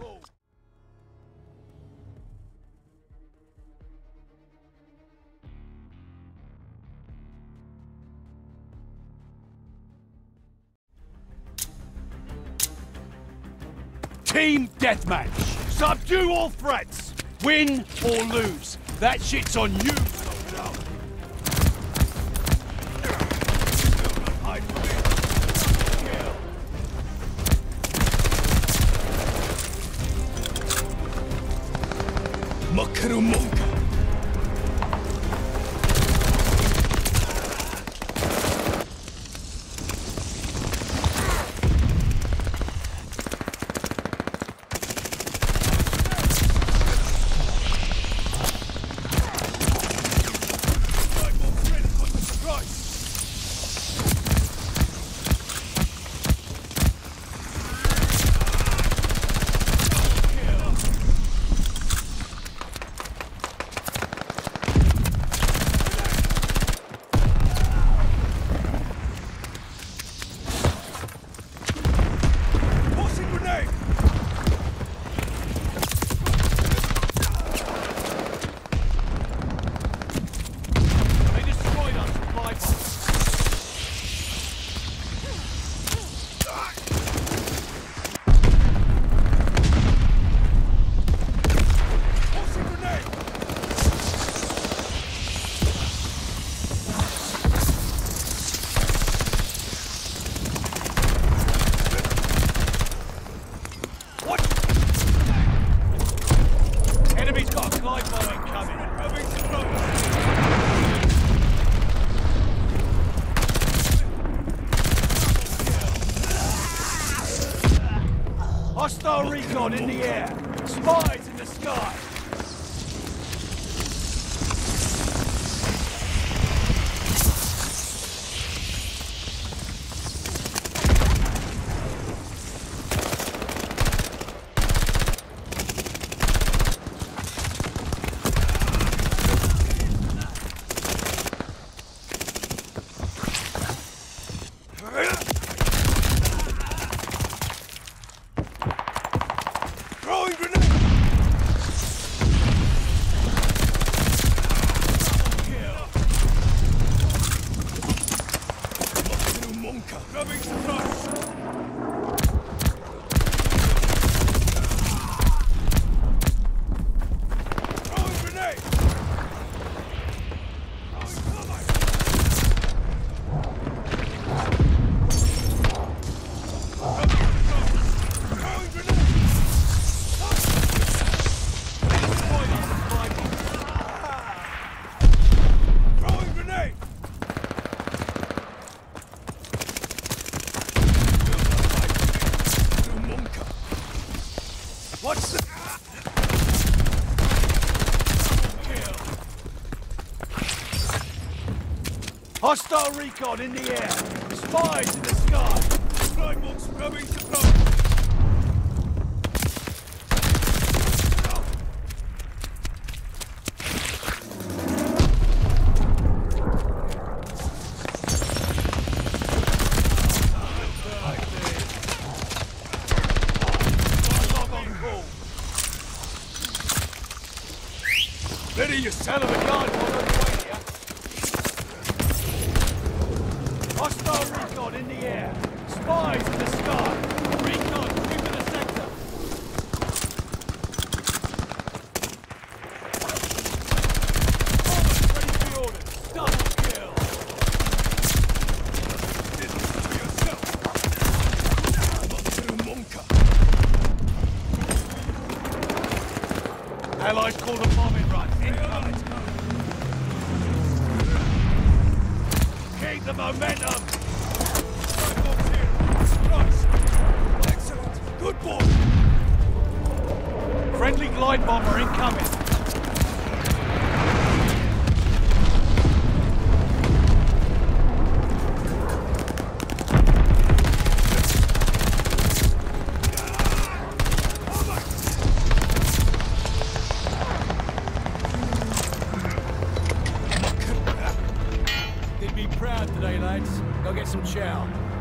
Whoa. Team Deathmatch. Subdue all threats. Win or lose. That shit's on you. 負けるもんか。In the air. Spies in the sky. Hostile recon in the air. Spies in the sky. Rifles coming to. Log. Ready, you son of a a guard on the way here. Hostile recon in the air. Spies in the sky. Recon, keep the sector. Bombers ready for orders. Double kill. To. Allies called a bombing run. Incoming. Keep the momentum. Christ! Excellent! Good boy! Friendly glide bomber incoming! proud today, lads. Go get some chow.